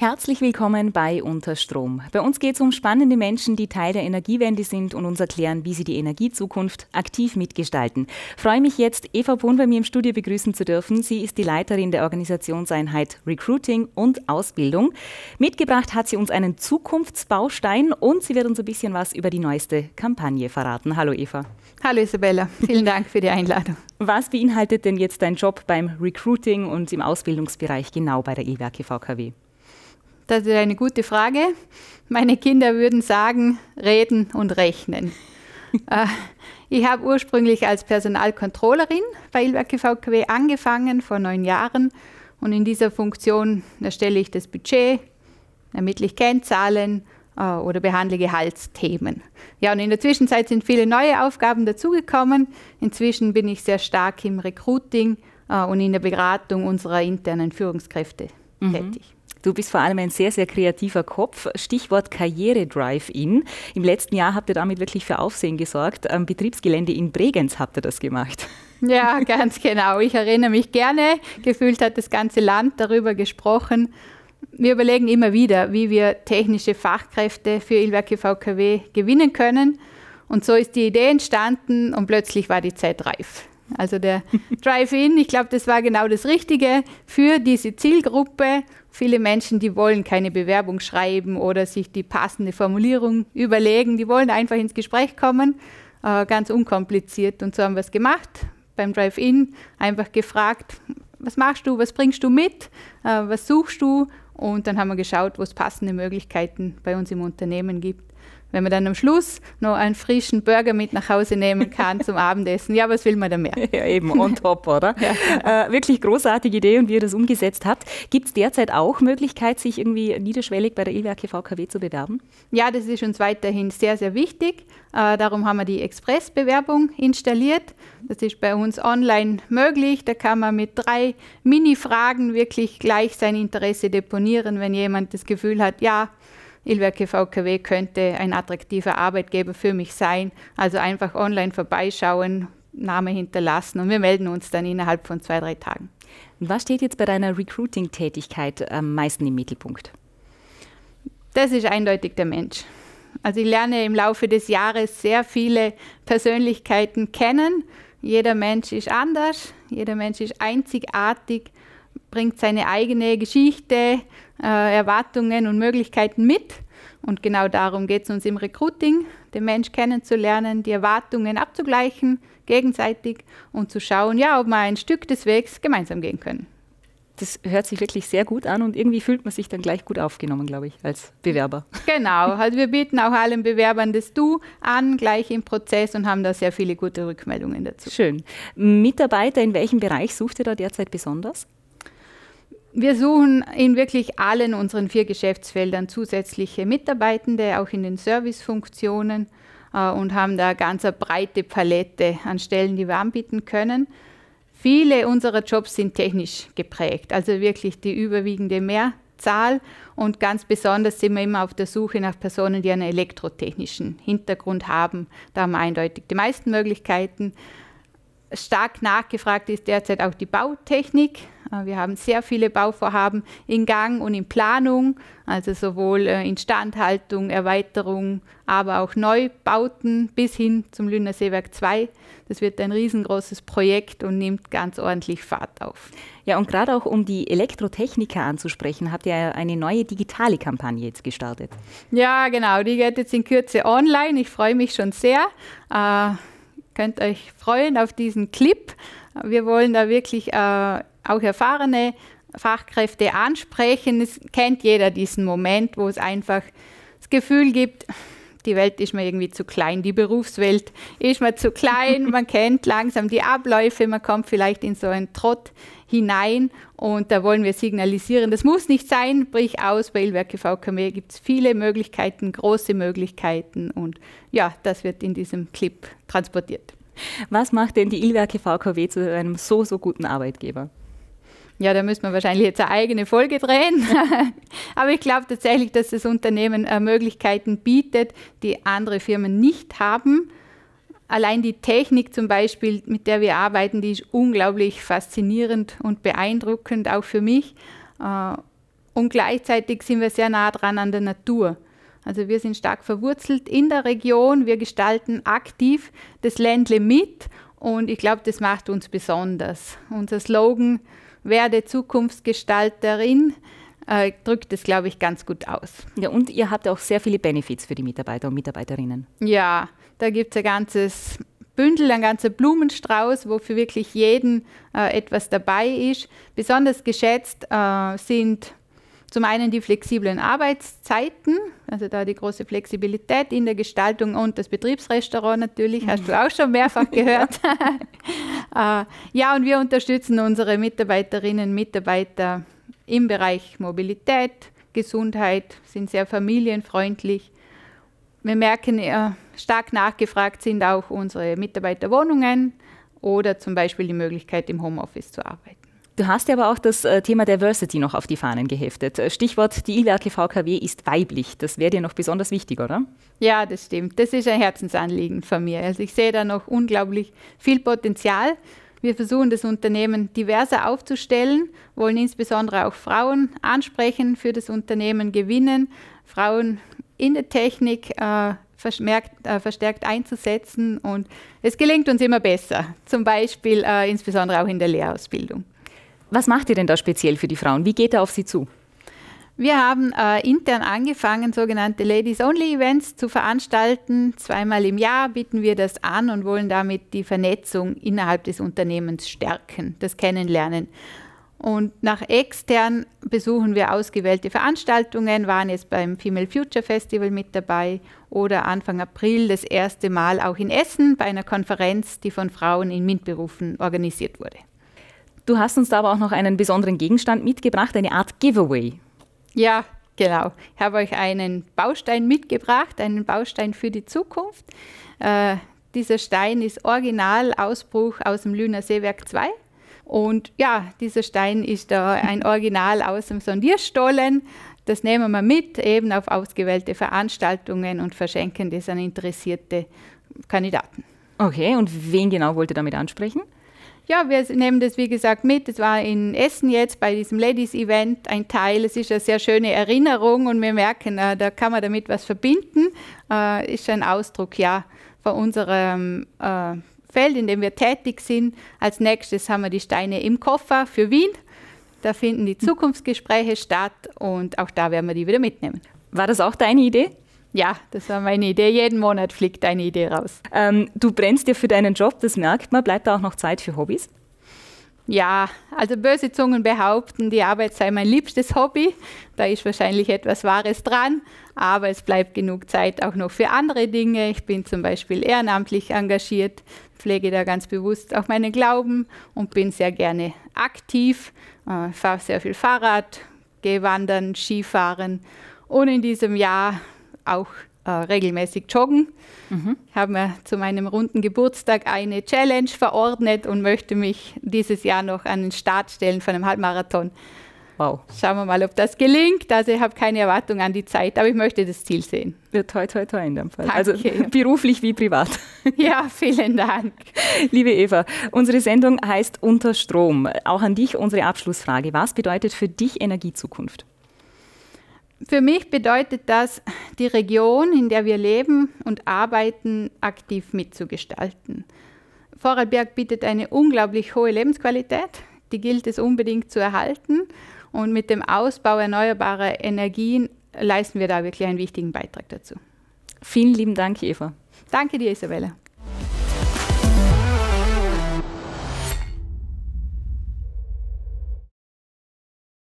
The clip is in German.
Herzlich willkommen bei Unterstrom. Bei uns geht es um spannende Menschen, die Teil der Energiewende sind und uns erklären, wie sie die Energiezukunft aktiv mitgestalten. Ich freue mich jetzt, Eva Brunn bei mir im Studio begrüßen zu dürfen. Sie ist die Leiterin der Organisationseinheit Recruiting und Ausbildung. Mitgebracht hat sie uns einen Zukunftsbaustein und sie wird uns ein bisschen was über die neueste Kampagne verraten. Hallo Eva. Hallo Isabella, vielen Dank für die Einladung. Was beinhaltet denn jetzt dein Job beim Recruiting und im Ausbildungsbereich genau bei der E-Werke VKW? Das ist eine gute Frage. Meine Kinder würden sagen, reden und rechnen. Äh, ich habe ursprünglich als Personalcontrollerin bei Ilwerke VKW angefangen vor neun Jahren und in dieser Funktion erstelle ich das Budget, ermittle ich Kennzahlen äh, oder behandle Gehaltsthemen. Ja, und in der Zwischenzeit sind viele neue Aufgaben dazugekommen. Inzwischen bin ich sehr stark im Recruiting äh, und in der Beratung unserer internen Führungskräfte mhm. tätig. Du bist vor allem ein sehr, sehr kreativer Kopf. Stichwort Karriere-Drive-In. Im letzten Jahr habt ihr damit wirklich für Aufsehen gesorgt. Am Betriebsgelände in Bregenz habt ihr das gemacht. Ja, ganz genau. Ich erinnere mich gerne. Gefühlt hat das ganze Land darüber gesprochen. Wir überlegen immer wieder, wie wir technische Fachkräfte für Ilwerke VKW gewinnen können. Und so ist die Idee entstanden und plötzlich war die Zeit reif. Also der Drive-In, ich glaube, das war genau das Richtige für diese Zielgruppe. Viele Menschen, die wollen keine Bewerbung schreiben oder sich die passende Formulierung überlegen, die wollen einfach ins Gespräch kommen, äh, ganz unkompliziert. Und so haben wir es gemacht beim Drive-In, einfach gefragt, was machst du, was bringst du mit, äh, was suchst du? Und dann haben wir geschaut, wo es passende Möglichkeiten bei uns im Unternehmen gibt wenn man dann am Schluss noch einen frischen Burger mit nach Hause nehmen kann zum Abendessen. Ja, was will man da mehr? Ja, eben, on top, oder? ja. äh, wirklich großartige Idee und wie ihr das umgesetzt habt. Gibt es derzeit auch Möglichkeit, sich irgendwie niederschwellig bei der E-Werke VKW zu bewerben? Ja, das ist uns weiterhin sehr, sehr wichtig. Äh, darum haben wir die Express-Bewerbung installiert. Das ist bei uns online möglich. Da kann man mit drei Mini-Fragen wirklich gleich sein Interesse deponieren, wenn jemand das Gefühl hat, ja, Ilwerke VKW könnte ein attraktiver Arbeitgeber für mich sein. Also einfach online vorbeischauen, Name hinterlassen und wir melden uns dann innerhalb von zwei, drei Tagen. Was steht jetzt bei deiner Recruiting-Tätigkeit am meisten im Mittelpunkt? Das ist eindeutig der Mensch. Also ich lerne im Laufe des Jahres sehr viele Persönlichkeiten kennen. Jeder Mensch ist anders, jeder Mensch ist einzigartig, bringt seine eigene Geschichte, äh, Erwartungen und Möglichkeiten mit. Und genau darum geht es uns im Recruiting, den Mensch kennenzulernen, die Erwartungen abzugleichen, gegenseitig und zu schauen, ja, ob wir ein Stück des Wegs gemeinsam gehen können. Das hört sich wirklich sehr gut an und irgendwie fühlt man sich dann gleich gut aufgenommen, glaube ich, als Bewerber. Genau, also wir bieten auch allen Bewerbern das Du an, gleich im Prozess und haben da sehr viele gute Rückmeldungen dazu. Schön. Mitarbeiter, in welchem Bereich sucht ihr da derzeit besonders? Wir suchen in wirklich allen unseren vier Geschäftsfeldern zusätzliche Mitarbeitende, auch in den Servicefunktionen äh, und haben da ganz eine breite Palette an Stellen, die wir anbieten können. Viele unserer Jobs sind technisch geprägt, also wirklich die überwiegende Mehrzahl und ganz besonders sind wir immer auf der Suche nach Personen, die einen elektrotechnischen Hintergrund haben. Da haben wir eindeutig die meisten Möglichkeiten. Stark nachgefragt ist derzeit auch die Bautechnik. Äh, wir haben sehr viele Bauvorhaben in Gang und in Planung, also sowohl äh, Instandhaltung, Erweiterung, aber auch Neubauten bis hin zum Lüner Seewerk 2. Das wird ein riesengroßes Projekt und nimmt ganz ordentlich Fahrt auf. Ja, und gerade auch um die Elektrotechniker anzusprechen, habt ihr eine neue digitale Kampagne jetzt gestartet. Ja, genau, die geht jetzt in Kürze online. Ich freue mich schon sehr. Könnt euch freuen auf diesen Clip. Wir wollen da wirklich äh, auch erfahrene Fachkräfte ansprechen. Es kennt jeder diesen Moment, wo es einfach das Gefühl gibt, die Welt ist mir irgendwie zu klein, die Berufswelt ist mir zu klein, man kennt langsam die Abläufe, man kommt vielleicht in so einen Trott hinein und da wollen wir signalisieren, das muss nicht sein, brich aus, bei Ilwerke VKW gibt es viele Möglichkeiten, große Möglichkeiten und ja, das wird in diesem Clip transportiert. Was macht denn die Ilwerke VKW zu einem so, so guten Arbeitgeber? Ja, da müssen wir wahrscheinlich jetzt eine eigene Folge drehen. Aber ich glaube tatsächlich, dass das Unternehmen äh, Möglichkeiten bietet, die andere Firmen nicht haben. Allein die Technik zum Beispiel, mit der wir arbeiten, die ist unglaublich faszinierend und beeindruckend, auch für mich. Äh, und gleichzeitig sind wir sehr nah dran an der Natur. Also wir sind stark verwurzelt in der Region, wir gestalten aktiv das Ländle mit und ich glaube, das macht uns besonders. Unser Slogan werde Zukunftsgestalterin äh, drückt es, glaube ich, ganz gut aus. Ja, und ihr habt auch sehr viele Benefits für die Mitarbeiter und Mitarbeiterinnen. Ja, da gibt es ein ganzes Bündel, ein ganzer Blumenstrauß, wo für wirklich jeden äh, etwas dabei ist. Besonders geschätzt äh, sind zum einen die flexiblen Arbeitszeiten, also da die große Flexibilität in der Gestaltung und das Betriebsrestaurant natürlich, hast du auch schon mehrfach gehört. äh, ja, und wir unterstützen unsere Mitarbeiterinnen und Mitarbeiter im Bereich Mobilität, Gesundheit, sind sehr familienfreundlich. Wir merken, äh, stark nachgefragt sind auch unsere Mitarbeiterwohnungen oder zum Beispiel die Möglichkeit, im Homeoffice zu arbeiten. Du hast ja aber auch das äh, Thema Diversity noch auf die Fahnen geheftet. Äh, Stichwort, die Ilwerke VKW ist weiblich. Das wäre dir noch besonders wichtig, oder? Ja, das stimmt. Das ist ein Herzensanliegen von mir. Also ich sehe da noch unglaublich viel Potenzial. Wir versuchen das Unternehmen diverser aufzustellen, wollen insbesondere auch Frauen ansprechen, für das Unternehmen gewinnen, Frauen in der Technik äh, verstärkt, äh, verstärkt einzusetzen und es gelingt uns immer besser, zum Beispiel äh, insbesondere auch in der Lehrausbildung. Was macht ihr denn da speziell für die Frauen? Wie geht er auf sie zu? Wir haben äh, intern angefangen, sogenannte Ladies-Only-Events zu veranstalten. Zweimal im Jahr bieten wir das an und wollen damit die Vernetzung innerhalb des Unternehmens stärken, das Kennenlernen. Und nach extern besuchen wir ausgewählte Veranstaltungen, waren jetzt beim Female Future Festival mit dabei oder Anfang April das erste Mal auch in Essen bei einer Konferenz, die von Frauen in MINT-Berufen organisiert wurde. Du hast uns da aber auch noch einen besonderen Gegenstand mitgebracht, eine Art Giveaway. Ja, genau. Ich habe euch einen Baustein mitgebracht, einen Baustein für die Zukunft. Äh, dieser Stein ist Originalausbruch aus dem Lüner Seewerk 2. Und ja, dieser Stein ist da ein Original aus dem Sondierstollen. Das nehmen wir mit, eben auf ausgewählte Veranstaltungen und verschenken das an interessierte Kandidaten. Okay, und wen genau wollt ihr damit ansprechen? Ja, wir nehmen das wie gesagt mit. Es war in Essen jetzt bei diesem Ladies-Event ein Teil. Es ist eine sehr schöne Erinnerung und wir merken, äh, da kann man damit was verbinden. Äh, ist ein Ausdruck ja von unserem äh, Feld, in dem wir tätig sind. Als nächstes haben wir die Steine im Koffer für Wien. Da finden die Zukunftsgespräche statt und auch da werden wir die wieder mitnehmen. War das auch deine Idee? Ja, das war meine Idee. Jeden Monat fliegt eine Idee raus. Ähm, du brennst dir für deinen Job, das merkt man. Bleibt da auch noch Zeit für Hobbys? Ja, also böse Zungen behaupten, die Arbeit sei mein liebstes Hobby. Da ist wahrscheinlich etwas Wahres dran, aber es bleibt genug Zeit auch noch für andere Dinge. Ich bin zum Beispiel ehrenamtlich engagiert, pflege da ganz bewusst auch meinen Glauben und bin sehr gerne aktiv, äh, fahre sehr viel Fahrrad, gehe wandern, Skifahren und in diesem Jahr auch äh, regelmäßig joggen. Mhm. Ich habe mir zu meinem runden Geburtstag eine Challenge verordnet und möchte mich dieses Jahr noch an den Start stellen von einem Halbmarathon. Wow. Schauen wir mal, ob das gelingt. Also ich habe keine Erwartung an die Zeit, aber ich möchte das Ziel sehen. Ja, toi, toi, toi in dem Fall. Danke. Also beruflich wie privat. Ja, vielen Dank. Liebe Eva, unsere Sendung heißt Unter Strom. Auch an dich unsere Abschlussfrage. Was bedeutet für dich Energiezukunft? Für mich bedeutet das, die Region, in der wir leben und arbeiten, aktiv mitzugestalten. Vorarlberg bietet eine unglaublich hohe Lebensqualität, die gilt es unbedingt zu erhalten. Und mit dem Ausbau erneuerbarer Energien leisten wir da wirklich einen wichtigen Beitrag dazu. Vielen lieben Dank, Eva. Danke dir, Isabella.